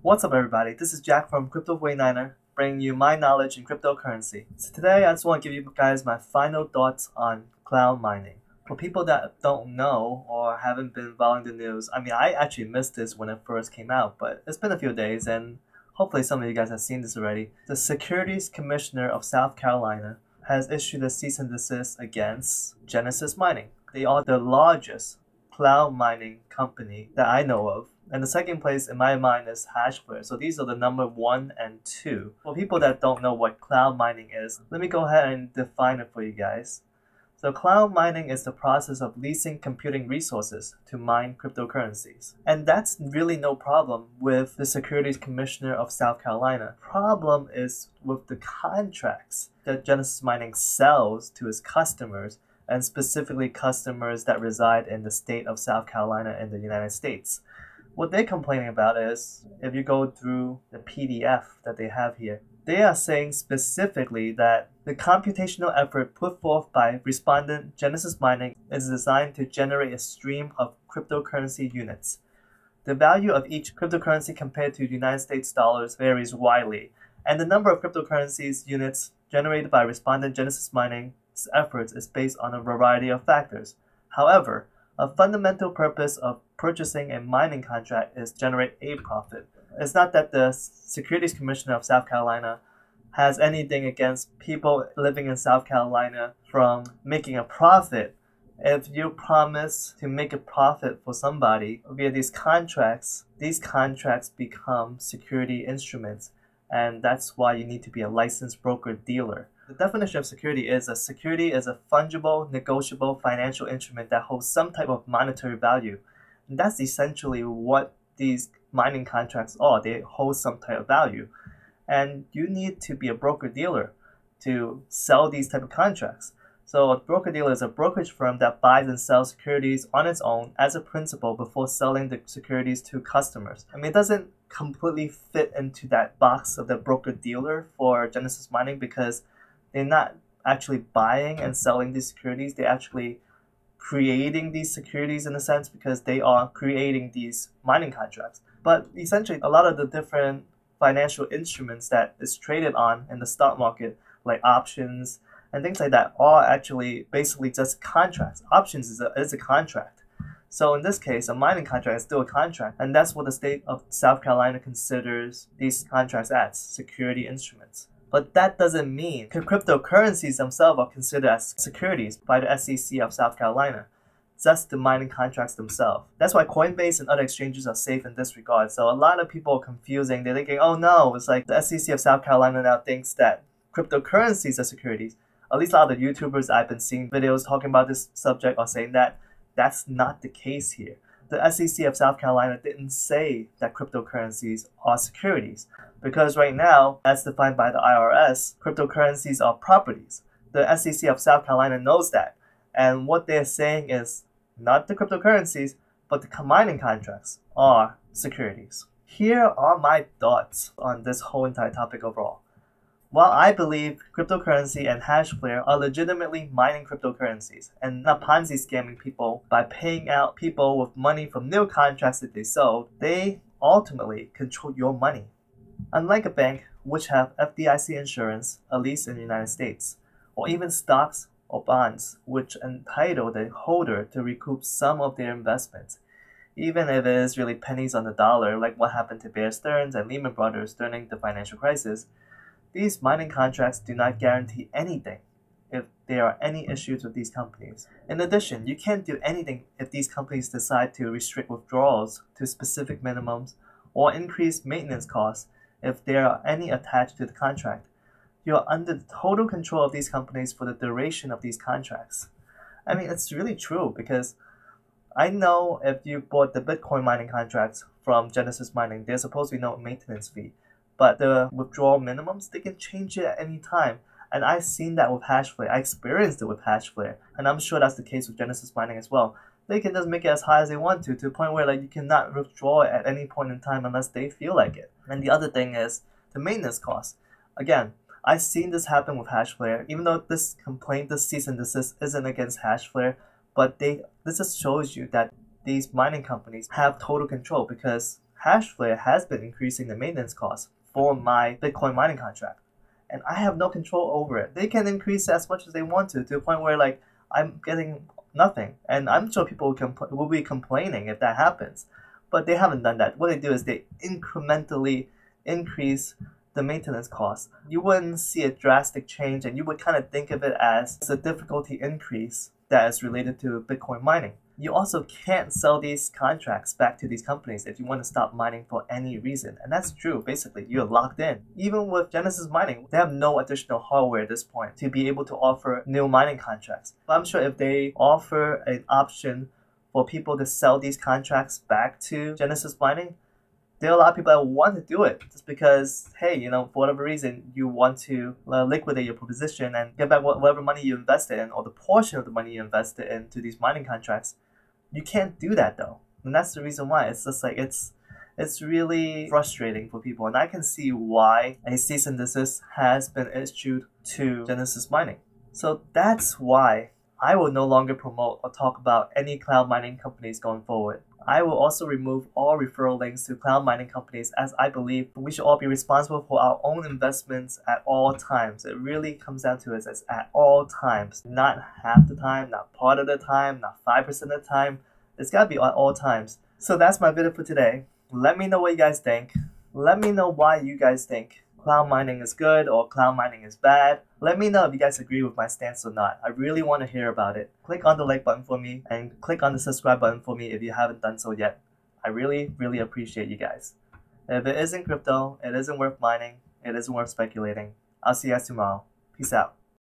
What's up, everybody? This is Jack from Crypto 49er, bringing you my knowledge in cryptocurrency. So today, I just want to give you guys my final thoughts on cloud mining. For people that don't know or haven't been following the news, I mean, I actually missed this when it first came out, but it's been a few days, and hopefully some of you guys have seen this already. The Securities Commissioner of South Carolina has issued a cease and desist against Genesis Mining. They are the largest cloud mining company that I know of and the second place in my mind is Hashflare. So these are the number one and two. For people that don't know what cloud mining is, let me go ahead and define it for you guys. So cloud mining is the process of leasing computing resources to mine cryptocurrencies. And that's really no problem with the Securities Commissioner of South Carolina. Problem is with the contracts that Genesis Mining sells to its customers and specifically customers that reside in the state of South Carolina in the United States. What they're complaining about is if you go through the PDF that they have here, they are saying specifically that the computational effort put forth by respondent Genesis Mining is designed to generate a stream of cryptocurrency units. The value of each cryptocurrency compared to United States dollars varies widely, and the number of cryptocurrencies units generated by respondent Genesis Mining's efforts is based on a variety of factors. However, a fundamental purpose of purchasing a mining contract is generate a profit. It's not that the Securities Commissioner of South Carolina has anything against people living in South Carolina from making a profit. If you promise to make a profit for somebody via these contracts, these contracts become security instruments, and that's why you need to be a licensed broker dealer. The definition of security is a security is a fungible, negotiable financial instrument that holds some type of monetary value. And that's essentially what these mining contracts are. They hold some type of value. And you need to be a broker dealer to sell these type of contracts. So a broker dealer is a brokerage firm that buys and sells securities on its own as a principal before selling the securities to customers. I mean, it doesn't completely fit into that box of the broker dealer for Genesis Mining because they're not actually buying and selling these securities. They're actually creating these securities in a sense because they are creating these mining contracts. But essentially, a lot of the different financial instruments that is traded on in the stock market, like options and things like that, are actually basically just contracts. Options is a, is a contract. So in this case, a mining contract is still a contract, and that's what the state of South Carolina considers these contracts as security instruments. But that doesn't mean cryptocurrencies themselves are considered as securities by the SEC of South Carolina, just the mining contracts themselves. That's why Coinbase and other exchanges are safe in this regard. So a lot of people are confusing. They're thinking, oh no, it's like the SEC of South Carolina now thinks that cryptocurrencies are securities. At least a lot of the YouTubers I've been seeing videos talking about this subject are saying that that's not the case here the SEC of South Carolina didn't say that cryptocurrencies are securities because right now, as defined by the IRS, cryptocurrencies are properties. The SEC of South Carolina knows that. And what they're saying is not the cryptocurrencies, but the mining contracts are securities. Here are my thoughts on this whole entire topic overall. While I believe cryptocurrency and Hashflare are legitimately mining cryptocurrencies and not Ponzi scamming people by paying out people with money from new contracts that they sold, they ultimately control your money. Unlike a bank, which have FDIC insurance, at least in the United States, or even stocks or bonds, which entitle the holder to recoup some of their investments, even if it is really pennies on the dollar, like what happened to Bear Stearns and Lehman Brothers during the financial crisis, these mining contracts do not guarantee anything if there are any issues with these companies. In addition, you can't do anything if these companies decide to restrict withdrawals to specific minimums or increase maintenance costs if there are any attached to the contract. You are under the total control of these companies for the duration of these contracts. I mean, it's really true because I know if you bought the Bitcoin mining contracts from Genesis Mining, there's supposed to be no maintenance fee. But the withdrawal minimums, they can change it at any time. And I've seen that with Hashflare. I experienced it with Hashflare. And I'm sure that's the case with Genesis Mining as well. They can just make it as high as they want to, to a point where like you cannot withdraw it at any point in time unless they feel like it. And the other thing is the maintenance cost. Again, I've seen this happen with Hashflare, even though this complaint, this cease and desist isn't against Hashflare, but they this just shows you that these mining companies have total control because Hashflare has been increasing the maintenance cost for my Bitcoin mining contract. And I have no control over it. They can increase as much as they want to, to a point where like I'm getting nothing. And I'm sure people will, compl- will be complaining if that happens. But they haven't done that. What they do is they incrementally increase the maintenance cost. You wouldn't see a drastic change and you would kind of think of it as a difficulty increase that is related to Bitcoin mining. You also can't sell these contracts back to these companies if you want to stop mining for any reason. And that's true, basically. You're locked in. Even with Genesis Mining, they have no additional hardware at this point to be able to offer new mining contracts. But I'm sure if they offer an option for people to sell these contracts back to Genesis Mining, there are a lot of people that want to do it just because, hey, you know, for whatever reason, you want to uh, liquidate your position and get back whatever money you invested in or the portion of the money you invested into these mining contracts. You can't do that though, and that's the reason why. It's just like it's it's really frustrating for people, and I can see why a cease and desist has been issued to Genesis Mining. So that's why I will no longer promote or talk about any cloud mining companies going forward. I will also remove all referral links to cloud mining companies as I believe we should all be responsible for our own investments at all times. It really comes down to it as at all times, not half the time, not part of the time, not 5% of the time. It's gotta be at all times. So that's my video for today. Let me know what you guys think. Let me know why you guys think cloud mining is good or cloud mining is bad. Let me know if you guys agree with my stance or not. I really want to hear about it. Click on the like button for me and click on the subscribe button for me if you haven't done so yet. I really, really appreciate you guys. If it isn't crypto, it isn't worth mining, it isn't worth speculating. I'll see you guys tomorrow. Peace out.